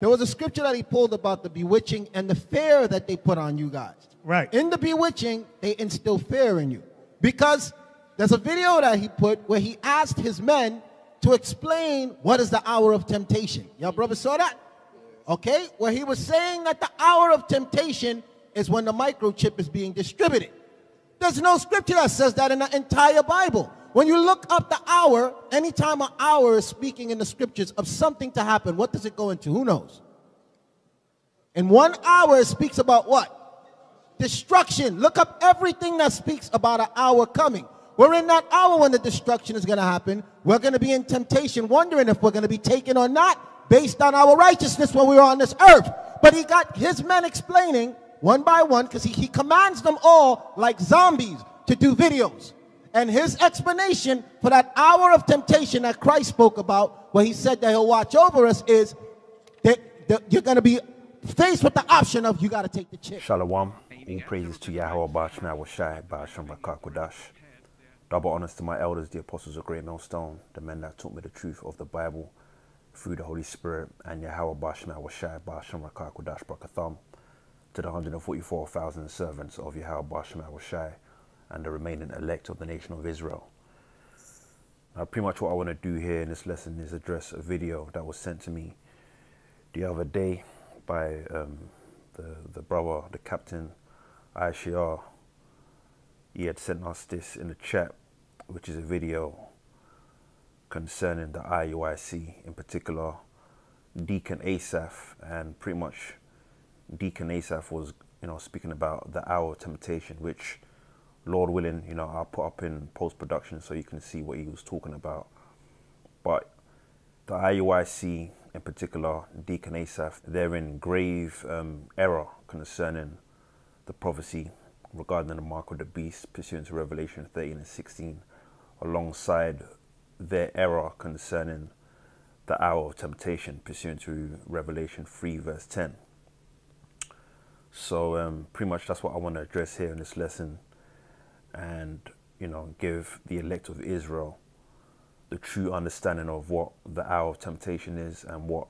There was a scripture that he pulled about the bewitching and the fear that they put on you guys. Right. In the bewitching, they instill fear in you. Because there's a video that he put where he asked his men to explain what is the hour of temptation. Y'all brothers saw that? Okay? Where he was saying that the hour of temptation is when the microchip is being distributed. There's no scripture that says that in the entire Bible. When you look up the hour, anytime an hour is speaking in the scriptures of something to happen, what does it go into? Who knows? In one hour, speaks about what? Destruction. Look up everything that speaks about an hour coming. We're in that hour when the destruction is going to happen. We're going to be in temptation, wondering if we're going to be taken or not based on our righteousness when we are on this earth. But he got his men explaining one by one because he, he commands them all like zombies to do videos. And his explanation for that hour of temptation that Christ spoke about, where he said that he'll watch over us, is that, that you're going to be faced with the option of you got to take the chip. Shalom. All praises to Yahweh Bashmah Washai Basham Rakakwadash. Double honors to my elders, the apostles of Great Millstone, the men that taught me the truth of the Bible through the Holy Spirit, and Yahweh Bashmah Washai Basham Rakakwadash Brakatham to the 144,000 servants of Yahweh Bashmah Washai and the remaining elect of the nation of Israel. Now, pretty much what I want to do here in this lesson is address a video that was sent to me the other day by um, the, the brother, the captain, Aishiar. He had sent us this in the chat, which is a video concerning the IUIC, in particular Deacon Asaph, and pretty much Deacon Asaph was, you know, speaking about the hour of temptation, which Lord willing, you know, I'll put up in post production so you can see what he was talking about. But the IUIC, in particular, Deacon Asaph, they're in grave um, error concerning the prophecy regarding the mark of the beast pursuant to Revelation 13 and 16, alongside their error concerning the hour of temptation pursuant to Revelation 3, verse 10. So, um, pretty much that's what I want to address here in this lesson and you know give the elect of Israel the true understanding of what the hour of temptation is and what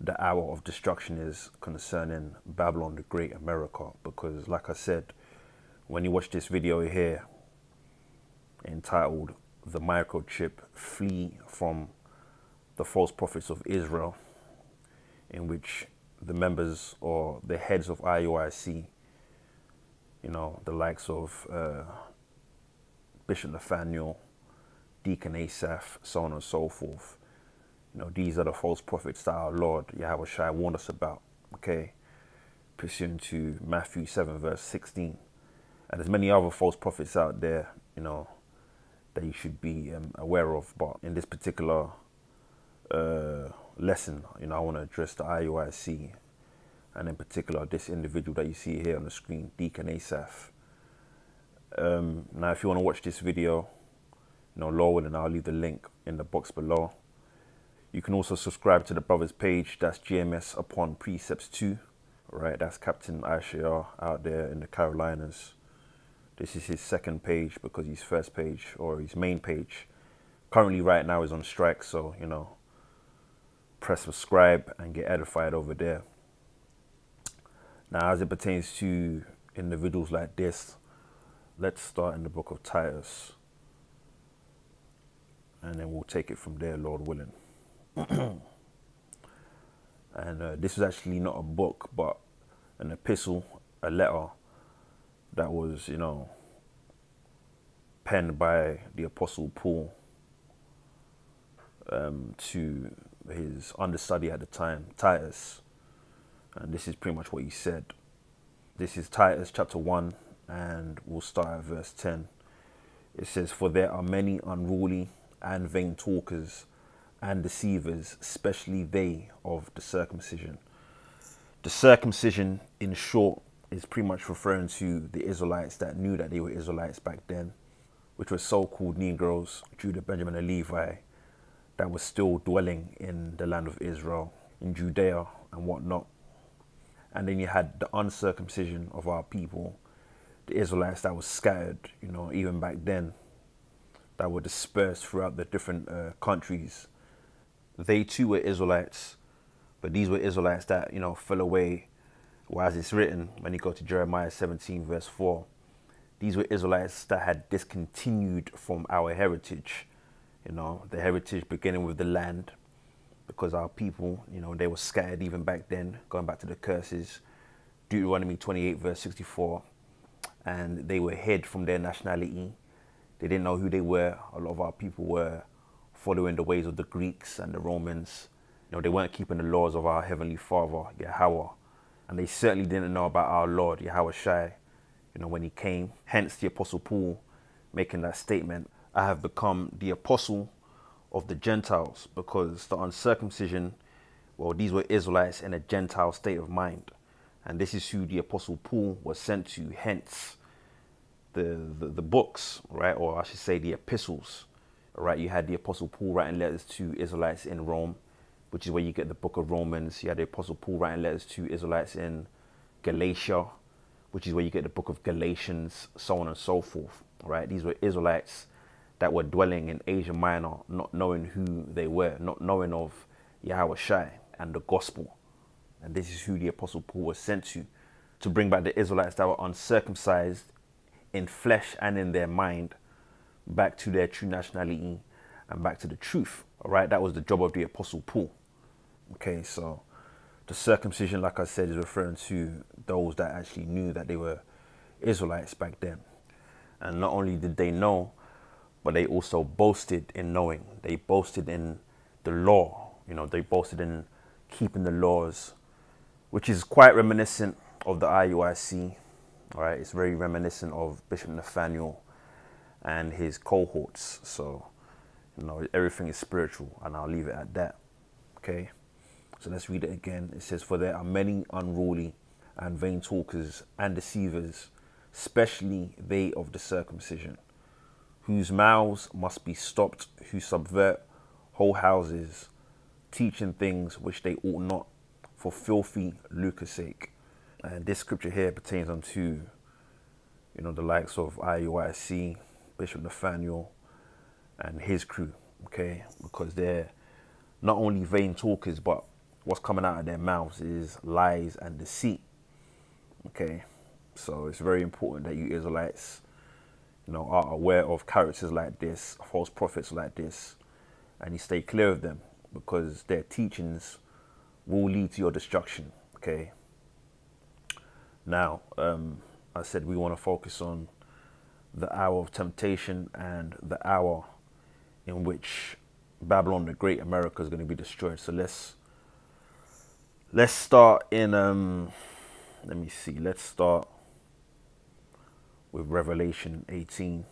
the hour of destruction is concerning Babylon the Great America. Because like I said when you watch this video here entitled the microchip flee from the false prophets of Israel in which the members or the heads of IUIC you know, the likes of uh, Bishop Nathaniel, Deacon Asaph, so on and so forth. You know, these are the false prophets that our Lord Yahawashi warned us about, okay? Pursuant to Matthew 7, verse 16. And there's many other false prophets out there, you know, that you should be um, aware of. But in this particular uh, lesson, you know, I want to address the IUIC and in particular this individual that you see here on the screen, Deacon Asaph. Um, now, if you want to watch this video, you know, Lord and I'll leave the link in the box below. You can also subscribe to the brother's page. That's GMS upon Precepts 2. Right, that's Captain Aisha out there in the Carolinas. This is his second page because his first page or his main page currently right now is on strike. So, you know, press subscribe and get edified over there. Now, as it pertains to individuals like this, let's start in the book of Titus. And then we'll take it from there, Lord willing. and uh, this is actually not a book, but an epistle, a letter that was, you know, penned by the Apostle Paul um, to his understudy at the time, Titus and this is pretty much what he said. This is Titus chapter 1, and we'll start at verse 10. It says, For there are many unruly and vain talkers and deceivers, especially they of the circumcision. The circumcision, in short, is pretty much referring to the Israelites that knew that they were Israelites back then, which were so called Negroes, Judah, Benjamin, and Levi, that were still dwelling in the land of Israel, in Judea and whatnot. And then you had the uncircumcision of our people, the Israelites that was scattered, you know, even back then, that were dispersed throughout the different uh, countries. They too were Israelites, But these were Israelites that, you know, fell away. As it's written, when you go to Jeremiah 17, verse 4, these were Israelites that had discontinued from our heritage. You know, the heritage beginning with the land, because our people, you know, they were scattered even back then, going back to the curses. Deuteronomy 28, verse 64. And they were hid from their nationality. They didn't know who they were. A lot of our people were following the ways of the Greeks and the Romans. You know, they weren't keeping the laws of our Heavenly Father, Yahweh. And they certainly didn't know about our Lord, Yahawashi, you know, when he came. Hence the Apostle Paul making that statement, I have become the apostle of the Gentiles because the uncircumcision, well, these were Israelites in a Gentile state of mind. And this is who the Apostle Paul was sent to, hence the, the, the books, right? Or I should say the epistles, right? You had the Apostle Paul writing letters to Israelites in Rome, which is where you get the book of Romans. You had the Apostle Paul writing letters to Israelites in Galatia, which is where you get the book of Galatians, so on and so forth, right? These were Israelites that were dwelling in Asia Minor, not knowing who they were, not knowing of Yahawashi and the gospel. And this is who the Apostle Paul was sent to, to bring back the Israelites that were uncircumcised in flesh and in their mind back to their true nationality and back to the truth. All right, that was the job of the Apostle Paul. Okay, so the circumcision, like I said, is referring to those that actually knew that they were Israelites back then. And not only did they know, but they also boasted in knowing. They boasted in the law. You know, they boasted in keeping the laws, which is quite reminiscent of the IUIC. All right, it's very reminiscent of Bishop Nathaniel and his cohorts. So, you know, everything is spiritual, and I'll leave it at that. Okay, so let's read it again. It says, "For there are many unruly and vain talkers and deceivers, especially they of the circumcision." Whose mouths must be stopped, who subvert whole houses, teaching things which they ought not, for filthy lucre's sake. And this scripture here pertains unto, you know, the likes of IUIC, Bishop Nathaniel, and his crew, okay? Because they're not only vain talkers, but what's coming out of their mouths is lies and deceit, okay? So it's very important that you Israelites you know, are aware of characters like this, false prophets like this, and you stay clear of them because their teachings will lead to your destruction. Okay. Now, um, I said we want to focus on the hour of temptation and the hour in which Babylon the Great America is going to be destroyed. So let's let's start in um let me see. Let's start with Revelation 18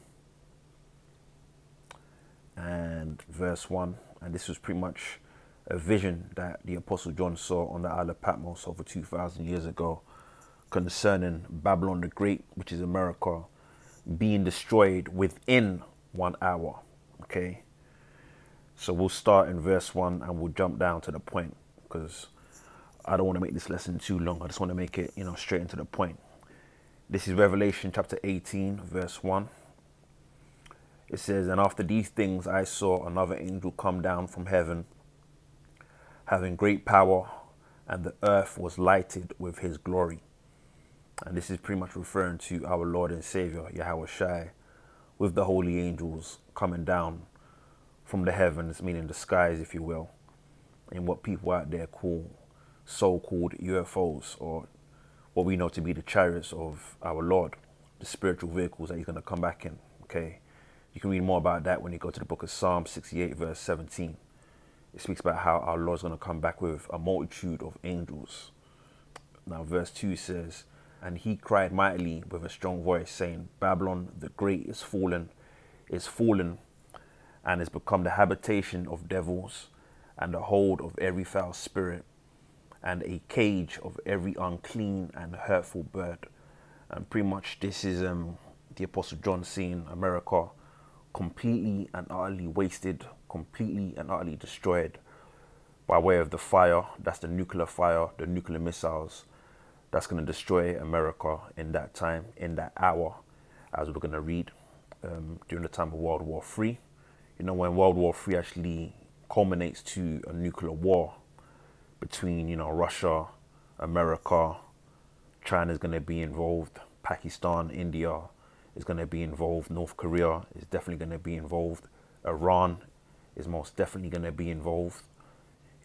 and verse 1. And this was pretty much a vision that the Apostle John saw on the Isle of Patmos over 2,000 years ago concerning Babylon the Great, which is America, being destroyed within one hour. Okay. So we'll start in verse 1 and we'll jump down to the point because I don't want to make this lesson too long. I just want to make it, you know, straight into the point. This is Revelation chapter 18, verse 1. It says, And after these things I saw another angel come down from heaven, having great power, and the earth was lighted with his glory. And this is pretty much referring to our Lord and Savior, Yahawashi, with the holy angels coming down from the heavens, meaning the skies, if you will, in what people out there call so called UFOs or what we know to be the chariots of our Lord, the spiritual vehicles that he's going to come back in. Okay. You can read more about that when you go to the book of Psalm 68, verse 17. It speaks about how our Lord's going to come back with a multitude of angels. Now, verse 2 says, And he cried mightily with a strong voice, saying, Babylon the great is fallen, is fallen, and is become the habitation of devils, and the hold of every foul spirit, and a cage of every unclean and hurtful bird. And pretty much this is um, the Apostle John seeing America completely and utterly wasted, completely and utterly destroyed by way of the fire. That's the nuclear fire, the nuclear missiles that's going to destroy America in that time, in that hour, as we're going to read um, during the time of World War III. You know, when World War III actually culminates to a nuclear war, between, you know, Russia, America, China's going to be involved, Pakistan, India is going to be involved, North Korea is definitely going to be involved, Iran is most definitely going to be involved.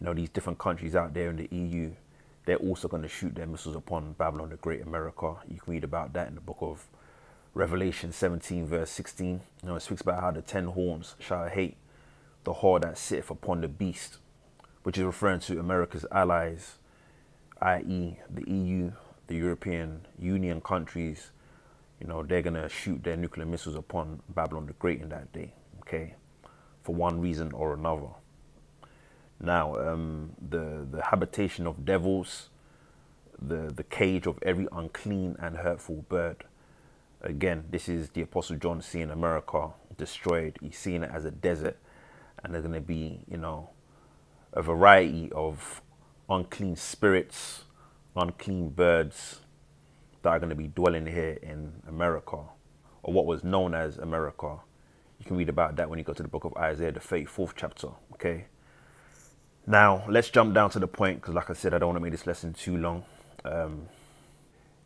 You know, these different countries out there in the EU, they're also going to shoot their missiles upon Babylon the Great America. You can read about that in the book of Revelation 17, verse 16. You know, it speaks about how the ten horns shall hate the whore that sitteth upon the beast, which is referring to America's allies, i.e., the EU, the European Union countries. You know, they're going to shoot their nuclear missiles upon Babylon the Great in that day, okay, for one reason or another. Now, um, the, the habitation of devils, the, the cage of every unclean and hurtful bird. Again, this is the Apostle John seeing America destroyed. He's seeing it as a desert and there's going to be, you know, a variety of unclean spirits, unclean birds that are going to be dwelling here in America, or what was known as America. You can read about that when you go to the book of Isaiah, the 34th chapter, okay? Now, let's jump down to the point, because like I said, I don't want to make this lesson too long. Um,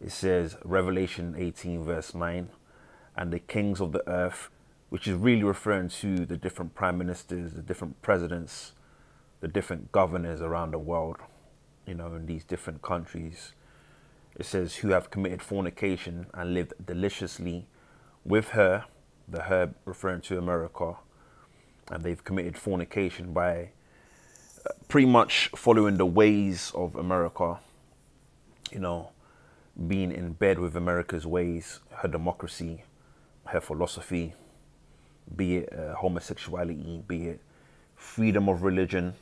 it says, Revelation 18, verse 9, and the kings of the earth which is really referring to the different prime ministers, the different presidents, the different governors around the world, you know, in these different countries. It says, who have committed fornication and lived deliciously with her, the her referring to America, and they've committed fornication by uh, pretty much following the ways of America, you know, being in bed with America's ways, her democracy, her philosophy, be it uh, homosexuality, be it freedom of religion,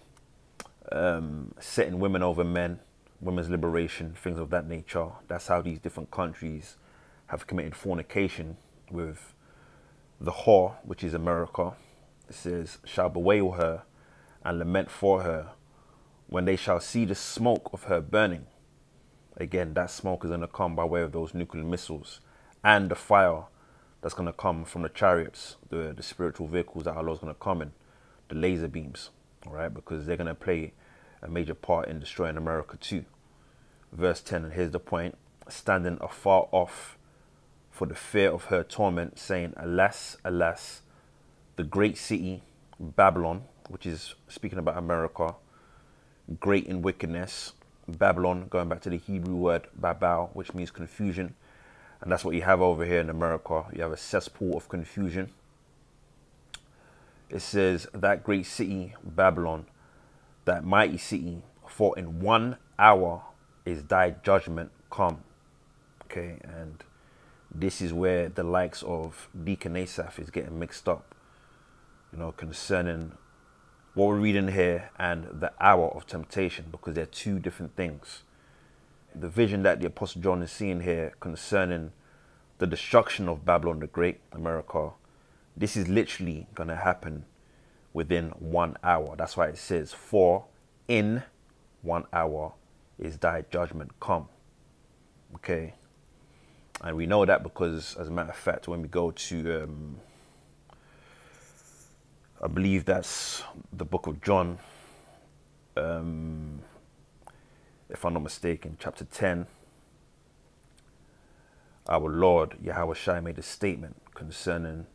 um, setting women over men, women's liberation, things of that nature. That's how these different countries have committed fornication with the whore, which is America. It says, shall bewail her and lament for her when they shall see the smoke of her burning. Again, that smoke is going to come by way of those nuclear missiles and the fire that's going to come from the chariots, the, the spiritual vehicles that Allah is going to come in, the laser beams, right, because they're going to play a major part in destroying America too. Verse 10, and here's the point standing afar off for the fear of her torment, saying, Alas, alas, the great city, Babylon, which is speaking about America, great in wickedness. Babylon, going back to the Hebrew word Babel, which means confusion and that's what you have over here in America. You have a cesspool of confusion. It says, That great city, Babylon, that mighty city, for in one hour is thy judgment come. Okay, and this is where the likes of Deacon Asaph is getting mixed up, you know, concerning what we're reading here and the hour of temptation, because they're two different things the vision that the Apostle John is seeing here concerning the destruction of Babylon the Great, America, this is literally going to happen within one hour. That's why it says, For in one hour is thy judgment come. Okay. And we know that because, as a matter of fact, when we go to, um, I believe that's the book of John, um, if I'm not mistaken, chapter 10. Our Lord Yahawashi made a statement concerning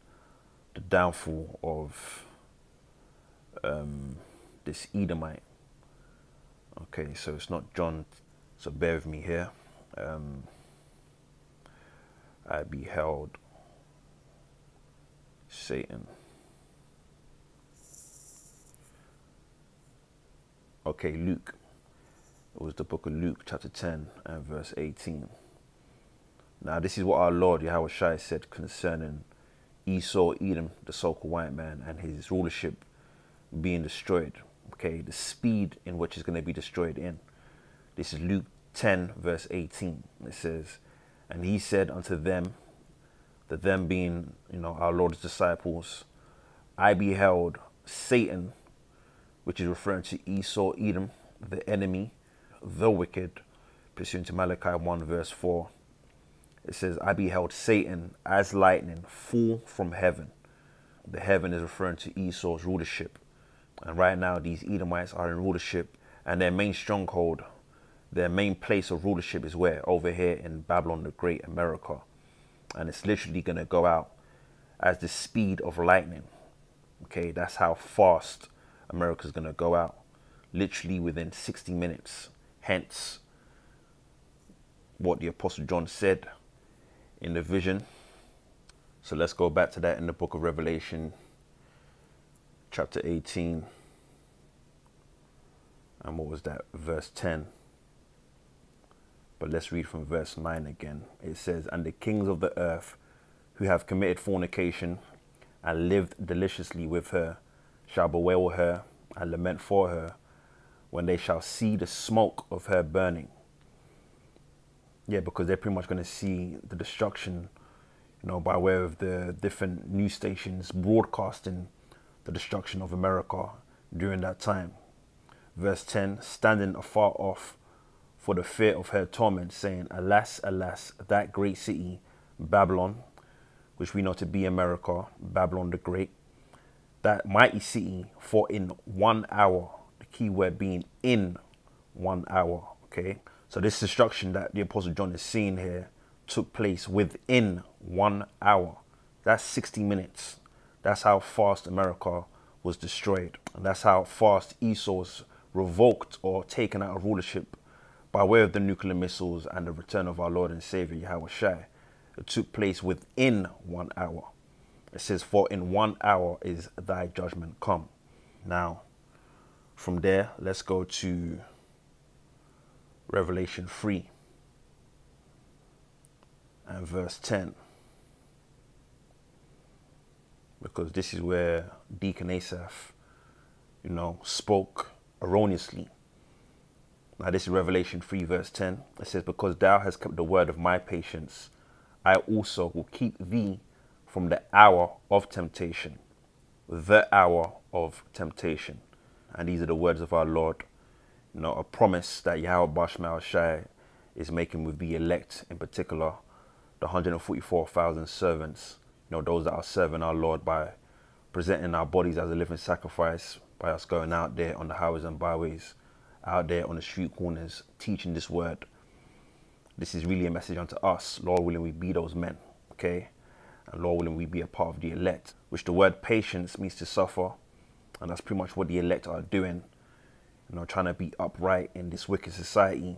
the downfall of um, this Edomite. Okay, so it's not John, so bear with me here. Um, I beheld Satan. Okay, Luke. It was the book of Luke, chapter 10 and verse 18. Now, this is what our Lord Yahawashi said concerning Esau, Edom, the so-called white man, and his rulership being destroyed. Okay, the speed in which it's going to be destroyed in. This is Luke 10, verse 18. It says, And he said unto them, that them being, you know, our Lord's disciples, I beheld Satan, which is referring to Esau, Edom, the enemy, the wicked, pursuant to Malachi 1 verse 4. It says, I beheld Satan as lightning fall from heaven. The heaven is referring to Esau's rulership. And right now, these Edomites are in rulership And their main stronghold, their main place of rulership is where? Over here in Babylon the Great, America. And it's literally going to go out as the speed of lightning. Okay, that's how fast America's going to go out. Literally within 60 minutes. Hence, what the Apostle John said in the vision. So let's go back to that in the book of Revelation, chapter 18. And what was that? Verse 10. But let's read from verse 9 again. It says, And the kings of the earth who have committed fornication and lived deliciously with her shall bewail her and lament for her when they shall see the smoke of her burning. Yeah, because they're pretty much going to see the destruction, you know, by way of the different news stations broadcasting the destruction of America during that time. Verse 10 Standing afar off for the fear of her torment, saying, Alas, alas, that great city, Babylon, which we know to be America, Babylon the Great, that mighty city, for in one hour, the key word being in one hour, okay? So this destruction that the Apostle John is seeing here took place within one hour. That's 60 minutes. That's how fast America was destroyed. And that's how fast Esau was revoked or taken out of rulership by way of the nuclear missiles and the return of our Lord and Savior Yahawashi. It took place within one hour. It says, For in one hour is thy judgment come. Now, from there, let's go to Revelation 3 and verse 10. Because this is where Deacon Asaph, you know, spoke erroneously now, this is Revelation 3, verse 10. It says, Because thou hast kept the word of my patience, I also will keep thee from the hour of temptation. The hour of temptation. And these are the words of our Lord. You know, a promise that Yahweh Bashmal Shai is making with the elect in particular, the 144,000 servants, you know, those that are serving our Lord by presenting our bodies as a living sacrifice, by us going out there on the highways and byways out there on the street corners teaching this word. This is really a message unto us. Lord willing, we be those men, okay? And Lord willing, we be a part of the elect, which the word patience means to suffer. And that's pretty much what the elect are doing. You know, trying to be upright in this wicked society,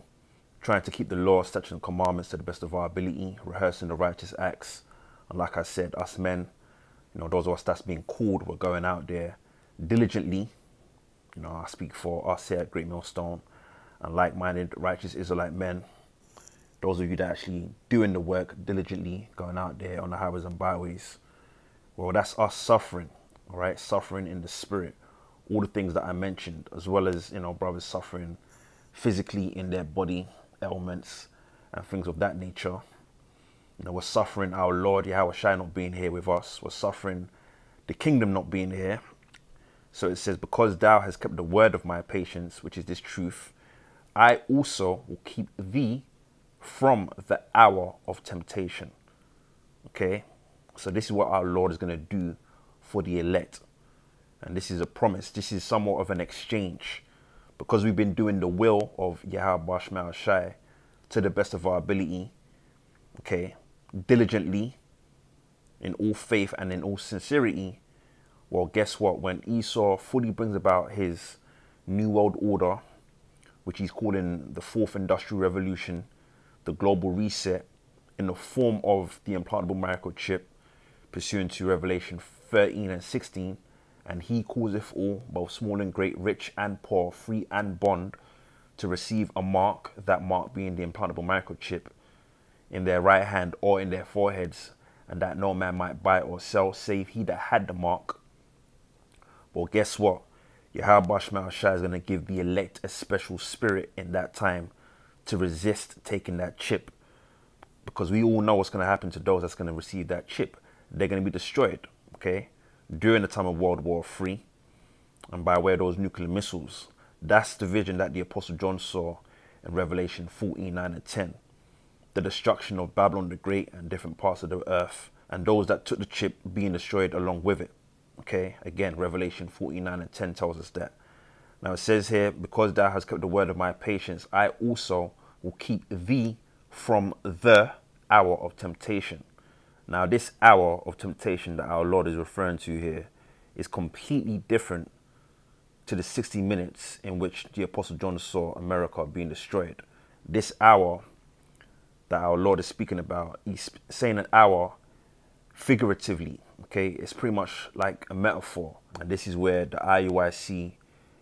trying to keep the law, statutes, and commandments to the best of our ability, rehearsing the righteous acts. And like I said, us men, you know, those of us that's being called, we're going out there diligently you know, I speak for us here at Great Millstone and like minded righteous Israelite men. Those of you that actually doing the work diligently, going out there on the highways and byways. Well, that's us suffering, all right? Suffering in the spirit. All the things that I mentioned, as well as, you know, brothers suffering physically in their body, ailments, and things of that nature. You know, we're suffering our Lord Yahweh not being here with us. We're suffering the kingdom not being here. So it says, Because thou hast kept the word of my patience, which is this truth, I also will keep thee from the hour of temptation. Okay? So this is what our Lord is going to do for the elect. And this is a promise. This is somewhat of an exchange. Because we've been doing the will of Yahweh Bashmal Shai to the best of our ability, okay, diligently, in all faith and in all sincerity, well, guess what? When Esau fully brings about his new world order, which he's calling the fourth industrial revolution, the global reset, in the form of the implantable microchip, pursuant to Revelation 13 and 16, and he causeth all, both small and great, rich and poor, free and bond, to receive a mark, that mark being the implantable microchip, in their right hand or in their foreheads, and that no man might buy or sell save he that had the mark well, guess what? Yahawashi is going to give the elect a special spirit in that time to resist taking that chip. Because we all know what's going to happen to those that's going to receive that chip. They're going to be destroyed, okay? During the time of World War III and by way of those nuclear missiles. That's the vision that the Apostle John saw in Revelation 14, 9 and 10. The destruction of Babylon the Great and different parts of the earth and those that took the chip being destroyed along with it. Okay, again, Revelation 49 and 10 tells us that. Now it says here, because thou hast kept the word of my patience, I also will keep thee from the hour of temptation. Now, this hour of temptation that our Lord is referring to here is completely different to the 60 minutes in which the Apostle John saw America being destroyed. This hour that our Lord is speaking about, he's saying an hour figuratively, okay? It's pretty much like a metaphor. And this is where the IUIC,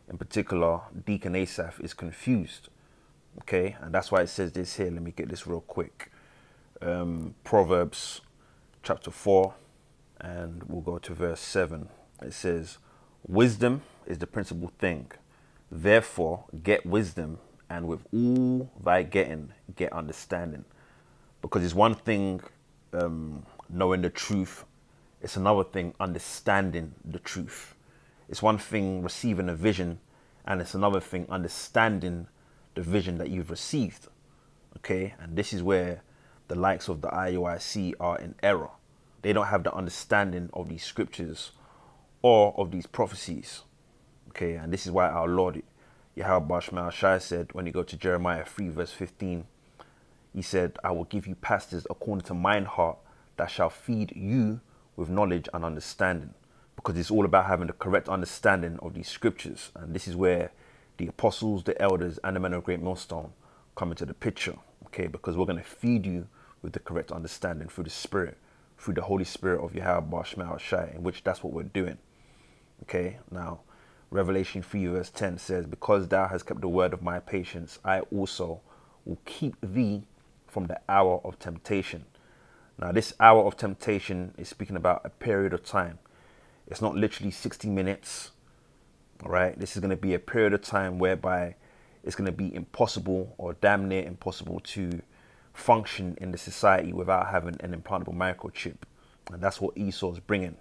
in particular, Deacon Asaph, is confused, okay? And that's why it says this here. Let me get this real quick. Um, Proverbs chapter 4, and we'll go to verse 7. It says, Wisdom is the principal thing. Therefore, get wisdom, and with all thy getting, get understanding. Because it's one thing um, knowing the truth, it's another thing understanding the truth. It's one thing receiving a vision, and it's another thing understanding the vision that you've received. Okay, and this is where the likes of the IUIC are in error. They don't have the understanding of these scriptures or of these prophecies. Okay, and this is why our Lord Yahweh Shai Shai said when you go to Jeremiah 3 verse 15, he said, I will give you pastors according to mine heart that shall feed you with knowledge and understanding. Because it's all about having the correct understanding of these scriptures. And this is where the apostles, the elders, and the men of great millstone come into the picture. Okay, because we're going to feed you with the correct understanding through the Spirit, through the Holy Spirit of Yahweh Shema Shai, in which that's what we're doing. Okay, now Revelation 3 verse 10 says, Because thou hast kept the word of my patience, I also will keep thee from the hour of temptation. Now, this hour of temptation is speaking about a period of time. It's not literally 60 minutes. All right. This is going to be a period of time whereby it's going to be impossible or damn near impossible to function in the society without having an implantable microchip. And that's what Esau's bringing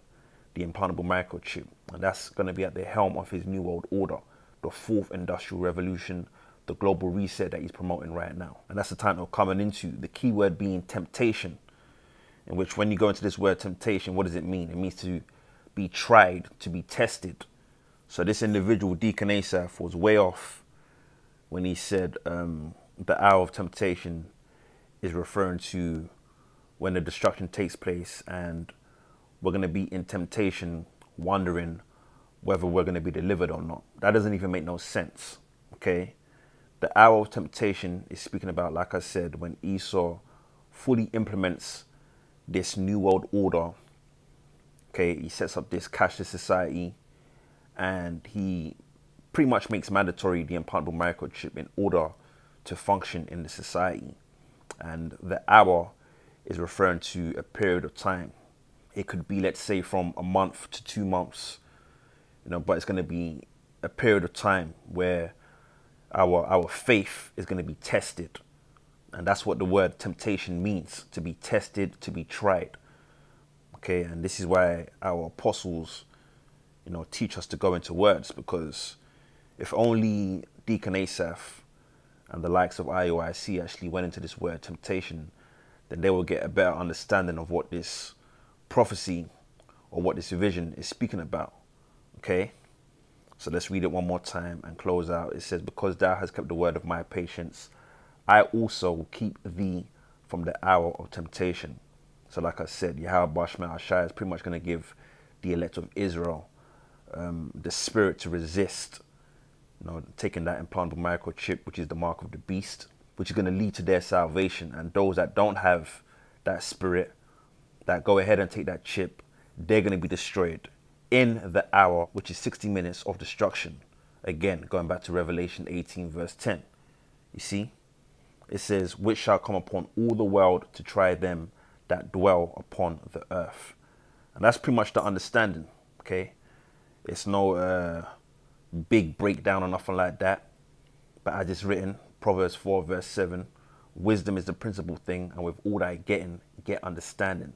the implantable microchip. And that's going to be at the helm of his New World Order, the fourth industrial revolution, the global reset that he's promoting right now. And that's the time we're coming into, the key word being temptation, in which when you go into this word temptation, what does it mean? It means to be tried, to be tested. So this individual, Deacon Asaph, was way off when he said um, the hour of temptation is referring to when the destruction takes place and we're going to be in temptation, wondering whether we're going to be delivered or not. That doesn't even make no sense. Okay? The hour of temptation is speaking about, like I said, when Esau fully implements this new world order. Okay, he sets up this cashless society and he pretty much makes mandatory the implantable microchip in order to function in the society. And the hour is referring to a period of time it could be, let's say, from a month to two months, you know, but it's going to be a period of time where our our faith is going to be tested, and that's what the word temptation means: to be tested, to be tried. Okay, and this is why our apostles, you know, teach us to go into words because if only Deacon Asaph and the likes of IUIC actually went into this word temptation, then they will get a better understanding of what this prophecy or what this vision is speaking about. Okay? So let's read it one more time and close out. It says, Because thou hast kept the word of my patience, I also will keep thee from the hour of temptation. So, like I said, Yahweh Bashma Ashai is pretty much going to give the elect of Israel um, the spirit to resist, know, taking that implantable microchip, which is the mark of the beast, which is going to lead to their salvation. And those that don't have that spirit that go ahead and take that chip, they're going to be destroyed in the hour, which is 60 minutes of destruction. Again, going back to Revelation 18, verse 10. You see? It says, Which shall come upon all the world to try them that dwell upon the earth. And that's pretty much the understanding, okay? It's no uh, big breakdown or nothing like that. But as it's written, Proverbs 4, verse 7, wisdom is the principal thing, and with all thy getting, get understanding.